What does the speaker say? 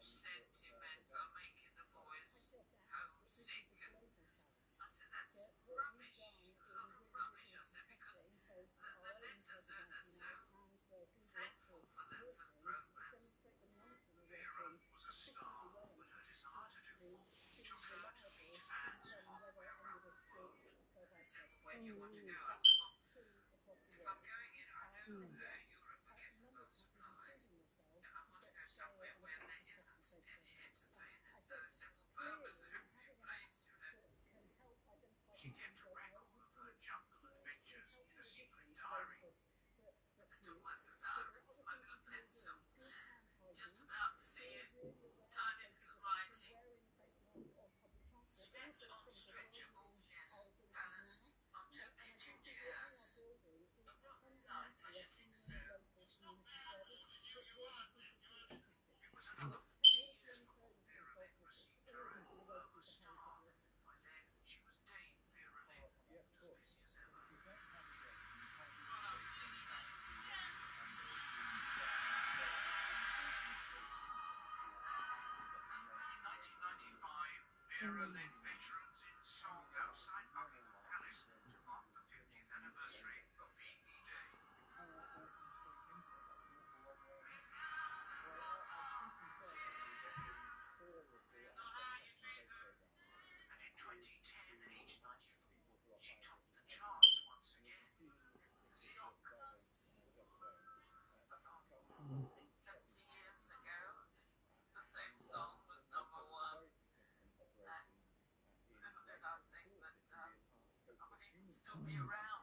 sentimental, making the boys homesick. And I said, that's rubbish, a lot of rubbish, I said, because the, the letters are, are so thankful for the, for programs. Vera was a star, but her desire to do more took her to meet fans halfway around the world. I said, well, where do you want to go? I said, well, if I'm going in, I know uh, Europe well supplied, and I want to go somewhere where she can. Don't be around.